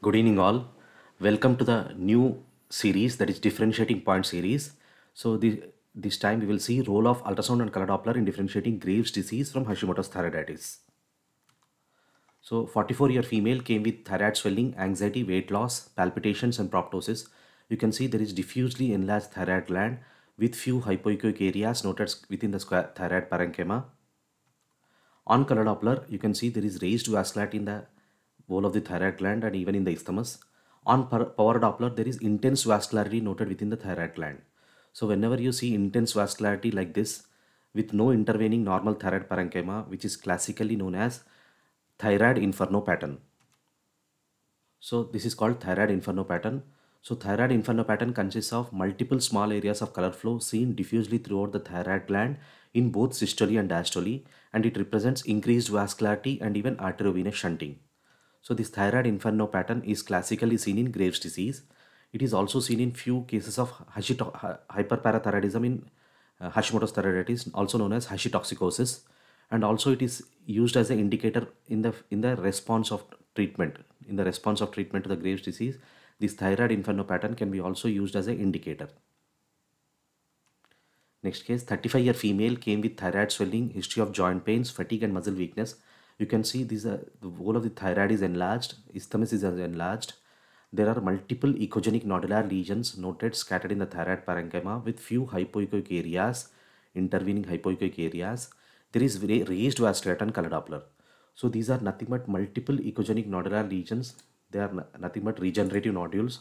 Good evening, all. Welcome to the new series that is differentiating point series. So the, this time we will see role of ultrasound and color Doppler in differentiating Graves' disease from Hashimoto's thyroiditis. So 44 year female came with thyroid swelling, anxiety, weight loss, palpitations and proptosis. You can see there is diffusely enlarged thyroid gland with few hypoechoic areas noted within the thyroid parenchyma. On color Doppler, you can see there is raised vascularity in the wall of the thyroid gland and even in the isthmus. On power Doppler, there is intense vascularity noted within the thyroid gland. So whenever you see intense vascularity like this with no intervening normal thyroid parenchyma, which is classically known as thyroid inferno pattern. So this is called thyroid inferno pattern. So thyroid inferno pattern consists of multiple small areas of color flow seen diffusely throughout the thyroid gland in both systole and diastole and it represents increased vascularity and even arteriovenous shunting. So this thyroid inferno pattern is classically seen in Graves' disease. It is also seen in few cases of hyperparathyroidism in uh, Hashimoto's thyroiditis, also known as hashitoxicosis, and also it is used as an indicator in the in the response of treatment. In the response of treatment to the Graves' disease, this thyroid inferno pattern can be also used as an indicator. Next case, 35 year female came with thyroid swelling, history of joint pains, fatigue and muscle weakness. You can see these are uh, the whole of the thyroid is enlarged, isthmus is enlarged. There are multiple echogenic nodular lesions noted scattered in the thyroid parenchyma with few hypoechoic areas, intervening hypoechoic areas. There is raised vascularity and color Doppler. So these are nothing but multiple echogenic nodular lesions. They are nothing but regenerative nodules.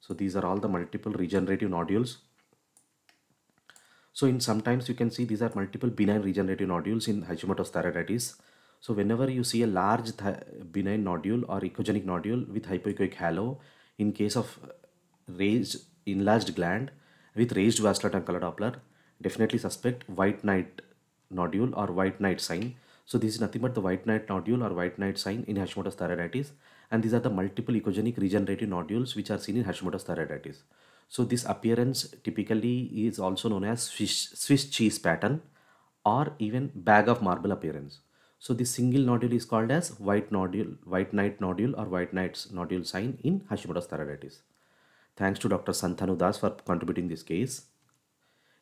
So these are all the multiple regenerative nodules. So in sometimes you can see these are multiple benign regenerative nodules in Hashimoto's thyroiditis. So whenever you see a large benign nodule or echogenic nodule with hypoechoic halo, in case of raised enlarged gland with raised vascular color Doppler, definitely suspect white knight nodule or white knight sign. So this is nothing but the white knight nodule or white knight sign in Hashimoto's thyroiditis. And these are the multiple echogenic regenerative nodules which are seen in Hashimoto's thyroiditis. So this appearance typically is also known as Swiss, Swiss cheese pattern or even bag of marble appearance. So this single nodule is called as white nodule, white knight nodule or white knight's nodule sign in Hashimoto's thyroiditis. Thanks to Dr. Santanu Das for contributing this case.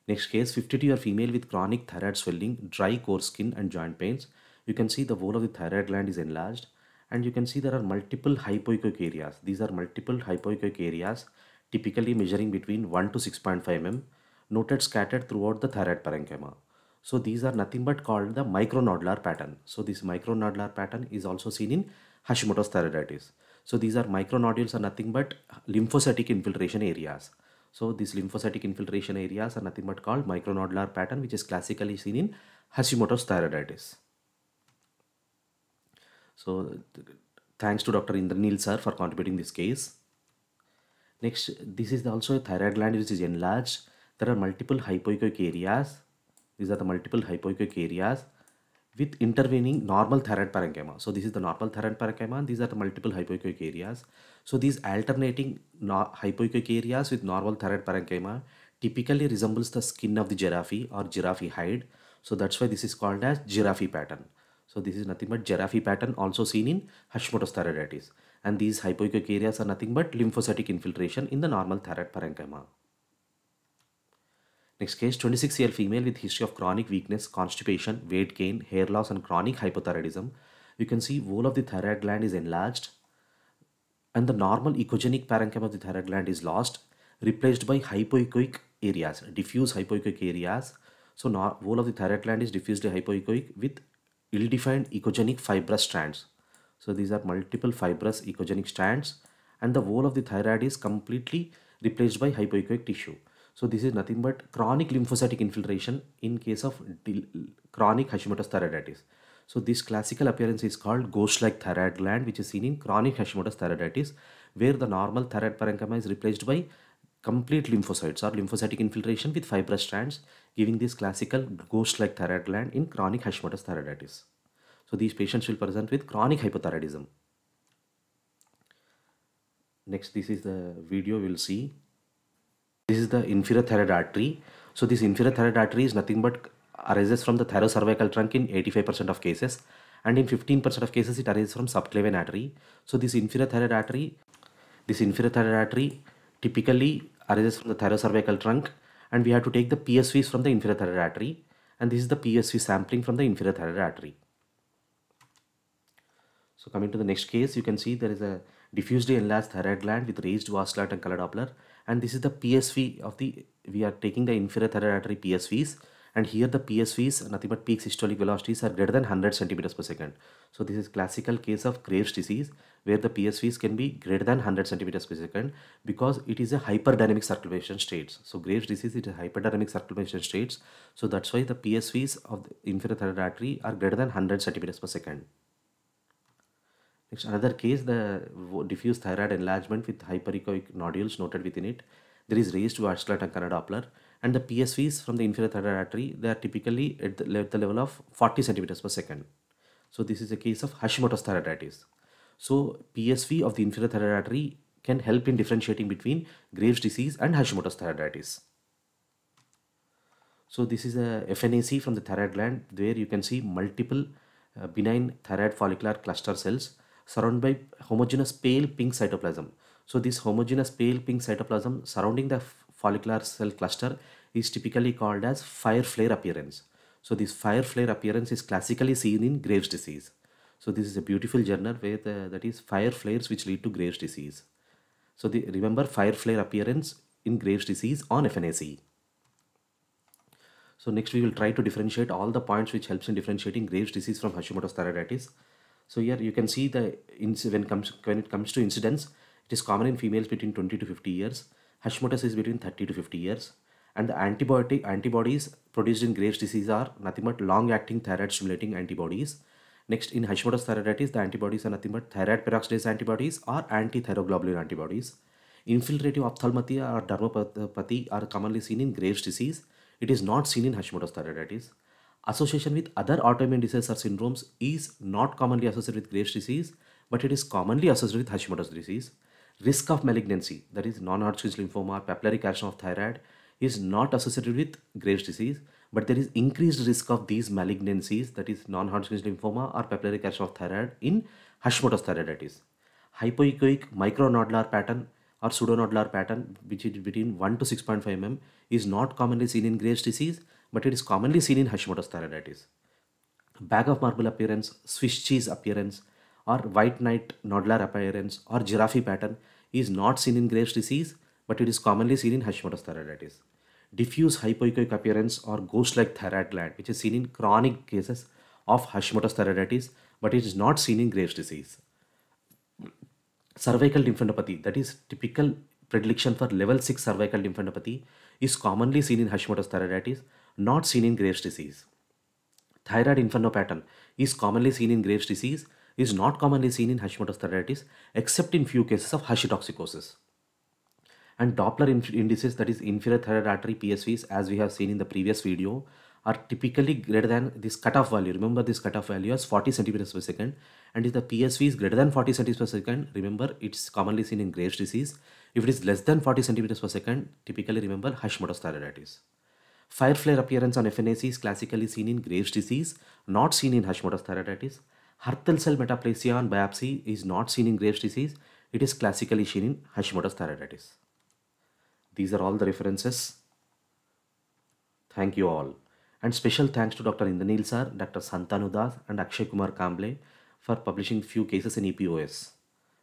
Next case, 52 year female with chronic thyroid swelling, dry coarse skin and joint pains. You can see the wall of the thyroid gland is enlarged and you can see there are multiple hypoechoic areas. These are multiple hypoechoic areas typically measuring between 1 to 6.5 mm noted scattered throughout the thyroid parenchyma. So these are nothing but called the micronodular pattern. So this micronodular pattern is also seen in Hashimoto's thyroiditis. So these are micronodules are nothing but lymphocytic infiltration areas. So these lymphocytic infiltration areas are nothing but called micronodular pattern which is classically seen in Hashimoto's thyroiditis. So thanks to Dr. Indranil sir for contributing this case. Next, this is also a thyroid gland which is enlarged. There are multiple hypoechoic areas. These are the multiple hypoechoic areas with intervening normal thyroid parenchyma. So this is the normal thyroid parenchyma and these are the multiple hypoechoic areas. So these alternating no hypoechoic areas with normal thyroid parenchyma typically resembles the skin of the giraffe or giraffe hide. So that's why this is called as giraffe pattern. So this is nothing but giraffe pattern also seen in Hashimoto's thyroiditis. And these hypoechoic areas are nothing but lymphocytic infiltration in the normal thyroid parenchyma. Next case, 26 year female with history of chronic weakness, constipation, weight gain, hair loss and chronic hypothyroidism. You can see wall of the thyroid gland is enlarged and the normal echogenic parenchyma of the thyroid gland is lost, replaced by hypoechoic areas, diffuse hypoechoic areas. So wall of the thyroid gland is diffusely hypoechoic with ill-defined echogenic fibrous strands. So these are multiple fibrous echogenic strands and the wall of the thyroid is completely replaced by hypoechoic tissue. So this is nothing but chronic lymphocytic infiltration in case of chronic Hashimoto's thyroiditis. So this classical appearance is called ghost-like thyroid gland which is seen in chronic Hashimoto's thyroiditis where the normal thyroid parenchyma is replaced by complete lymphocytes or lymphocytic infiltration with fibrous strands giving this classical ghost-like thyroid gland in chronic Hashimoto's thyroiditis. So these patients will present with chronic hypothyroidism. Next, this is the video we'll see. This is the inferior thyroid artery. So this inferior thyroid artery is nothing but arises from the thyrocervical trunk in 85% of cases and in 15% of cases it arises from subclavian artery. So this inferior thyroid artery, this inferior thyroid artery typically arises from the thyrocervical trunk and we have to take the PSVs from the inferior thyroid artery and this is the PSV sampling from the inferior thyroid artery. So coming to the next case, you can see there is a diffusely enlarged thyroid gland with raised vascular and color Doppler and this is the PSV of the, we are taking the inferior thyroid artery PSVs and here the PSVs, nothing but peak systolic velocities are greater than 100 centimeters per second. So this is classical case of Graves disease where the PSVs can be greater than 100 centimeters per second because it is a hyperdynamic circulation states. So Graves disease is a hyperdynamic circulation states. So that's why the PSVs of the inferior thyroid artery are greater than 100 centimeters per second. Next, another case, the diffuse thyroid enlargement with hyperechoic nodules noted within it. There is raised vascular Tankana Doppler and the PSVs from the inferior thyroid artery, they are typically at the, at the level of 40 centimeters per second. So this is a case of Hashimoto's thyroiditis. So PSV of the inferior thyroid artery can help in differentiating between Graves disease and Hashimoto's thyroiditis. So this is a FNAC from the thyroid gland where you can see multiple uh, benign thyroid follicular cluster cells surrounded by homogeneous pale pink cytoplasm. So this homogeneous pale pink cytoplasm surrounding the follicular cell cluster is typically called as fire flare appearance. So this fire flare appearance is classically seen in Graves disease. So this is a beautiful journal where the, that is fire flares which lead to Graves disease. So the, remember fire flare appearance in Graves disease on FNAC. So next we will try to differentiate all the points which helps in differentiating Graves disease from Hashimoto's thyroiditis. So here you can see the when comes when it comes to incidence, it is common in females between 20 to 50 years. Hashimoto's is between 30 to 50 years. And the antibiotic antibodies produced in Graves' disease are nothing but long-acting thyroid-stimulating antibodies. Next, in Hashimoto's thyroiditis, the antibodies are nothing but thyroid peroxidase antibodies or anti-thyroglobulin antibodies. Infiltrative ophthalmopathy or dermopathy are commonly seen in Graves' disease. It is not seen in Hashimoto's thyroiditis. Association with other autoimmune diseases or syndromes is not commonly associated with Graves' disease, but it is commonly associated with Hashimoto's disease. Risk of malignancy, that is non-Hodgkin's lymphoma, or papillary carcinoma of thyroid, is not associated with Graves' disease, but there is increased risk of these malignancies, that is non-Hodgkin's lymphoma or papillary carcinoma of thyroid in Hashimoto's thyroiditis. Hypoechoic micronodular pattern or pseudonodular pattern, which is between 1 to 6.5 mm, is not commonly seen in Graves' disease, but it is commonly seen in Hashimoto's thyroiditis. Bag of marble appearance, Swiss cheese appearance, or white knight nodular appearance or giraffe pattern is not seen in Graves' disease, but it is commonly seen in Hashimoto's thyroiditis. Diffuse hypoechoic appearance or ghost-like thyroid gland, which is seen in chronic cases of Hashimoto's thyroiditis, but it is not seen in Graves' disease. Cervical lymphadenopathy, that is typical predilection for level 6 cervical lymphadenopathy, is commonly seen in Hashimoto's thyroiditis, not seen in Graves' disease. Thyroid inferno pattern is commonly seen in Graves' disease, is not commonly seen in Hashimoto's thyroiditis, except in few cases of Hashimotoxicosis. And Doppler indices, that is inferior thyroid artery PSVs, as we have seen in the previous video, are typically greater than this cutoff value. Remember this cutoff value is 40 centimeters per second. And if the PSV is greater than 40 centimeters per second, remember it's commonly seen in Graves' disease. If it is less than 40 centimeters per second, typically remember Hashimoto's thyroiditis. Fire flare appearance on FNAC is classically seen in Graves' disease, not seen in Hashimoto's thyroiditis. Hürthle cell metaplasia on biopsy is not seen in Graves' disease. It is classically seen in Hashimoto's thyroiditis. These are all the references. Thank you all. And special thanks to Dr. Indranil sir, Dr. Santanu Das and Akshay Kumar Kamble for publishing few cases in EPOS,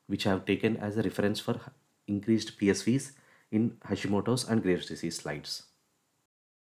which I have taken as a reference for increased PSVs in Hashimoto's and Graves' disease slides.